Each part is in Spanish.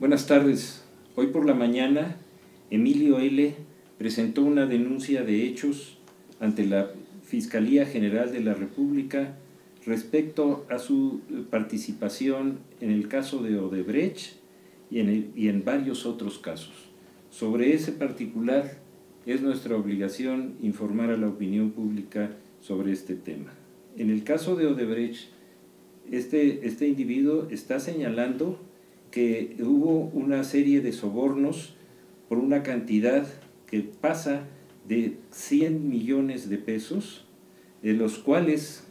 Buenas tardes. Hoy por la mañana, Emilio L. presentó una denuncia de hechos ante la Fiscalía General de la República respecto a su participación en el caso de Odebrecht y en, y en varios otros casos. Sobre ese particular es nuestra obligación informar a la opinión pública sobre este tema. En el caso de Odebrecht, este, este individuo está señalando que hubo una serie de sobornos por una cantidad que pasa de 100 millones de pesos, de los cuales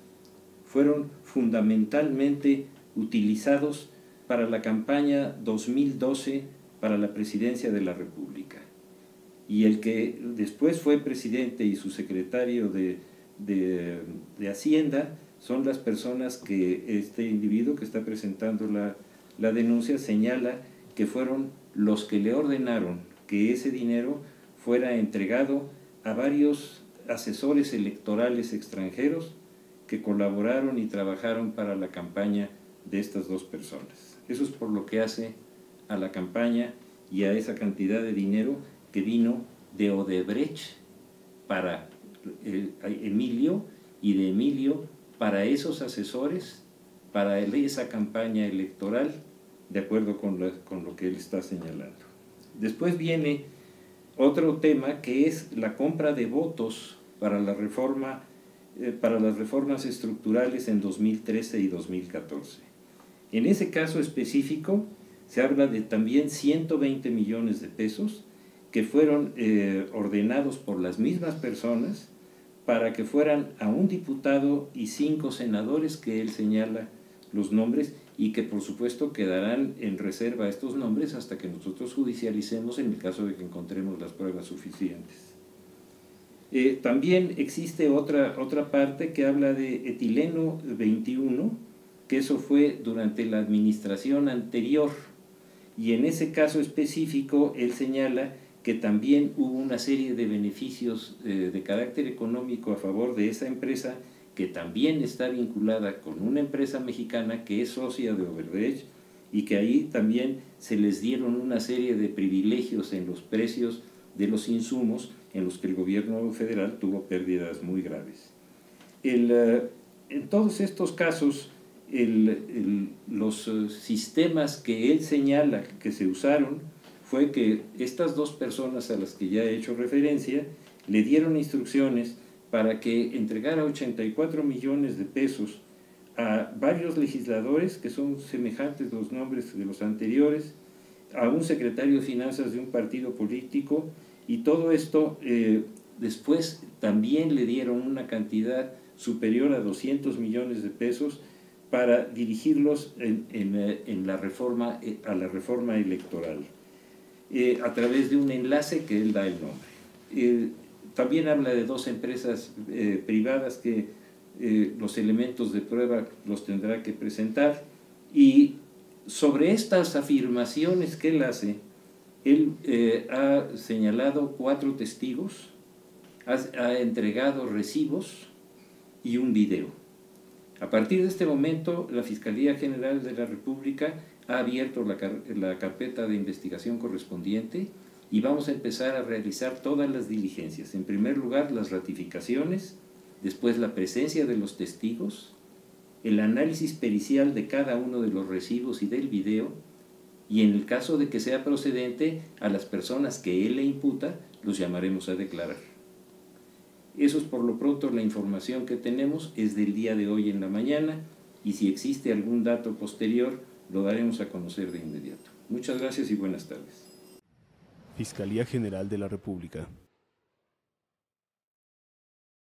fueron fundamentalmente utilizados para la campaña 2012 para la presidencia de la República. Y el que después fue presidente y su secretario de, de, de Hacienda son las personas que este individuo que está presentando la, la denuncia señala que fueron los que le ordenaron que ese dinero fuera entregado a varios asesores electorales extranjeros que colaboraron y trabajaron para la campaña de estas dos personas. Eso es por lo que hace a la campaña y a esa cantidad de dinero que vino de Odebrecht para eh, Emilio y de Emilio para esos asesores, para esa campaña electoral de acuerdo con, lo que él está señalando. Después viene otro tema que es la compra de votos para la reforma eh, para las reformas estructurales en 2013 y 2014. En ese caso específico se habla de también 120 millones de pesos que fueron eh, ordenados por las mismas personas para que fueran a un diputado y cinco senadores que él señala los nombres y que por supuesto quedarán en reserva estos nombres hasta que nosotros judicialicemos en el caso de que encontremos las pruebas suficientes. Eh, también existe otra, otra parte que habla de etileno 21, que eso fue durante la administración anterior, y en ese caso específico él señala que también hubo una serie de beneficios eh, de carácter económico a favor de esa empresa que también está vinculada con una empresa mexicana que es socia de Overdredge y que ahí también se les dieron una serie de privilegios en los precios de los insumos en los que el gobierno federal tuvo pérdidas muy graves. Eh, en todos estos casos, los eh, sistemas que él señala que se usaron fue que estas dos personas a las que ya he hecho referencia le dieron instrucciones para que entregara 84 millones de pesos a varios legisladores que son semejantes los nombres de los anteriores, a un secretario de finanzas de un partido político y todo esto eh, después también le dieron una cantidad superior a 200 millones de pesos para dirigirlos en, eh, la reforma, eh, a la reforma electoral, a través de un enlace que él da el nombre. También habla de dos empresas eh, privadas que eh, los elementos de prueba los tendrá que presentar. Y sobre estas afirmaciones que él hace, él eh, ha señalado cuatro testigos, ha, entregado recibos y un video. A partir de este momento, la Fiscalía General de la República ha abierto la carpeta de investigación correspondiente y vamos a empezar a realizar todas las diligencias. En primer lugar, las ratificaciones, después la presencia de los testigos, el análisis pericial de cada uno de los recibos y del video, y en el caso de que sea procedente, a las personas que él le imputa, los llamaremos a declarar. Eso es por lo pronto la información que tenemos, es del día de hoy en la mañana, y si existe algún dato posterior, lo daremos a conocer de inmediato. Muchas gracias y buenas tardes. Fiscalía General de la República.